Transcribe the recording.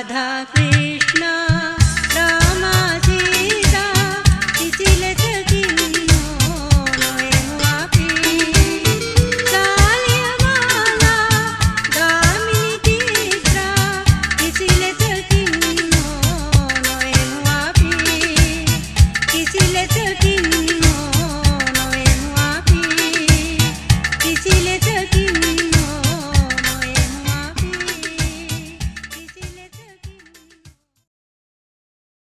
Radha Krishna